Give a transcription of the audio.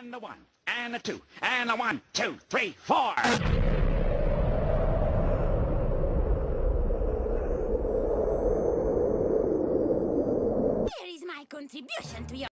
and a one, and a two, and a one, two, three, four. Here is my contribution to your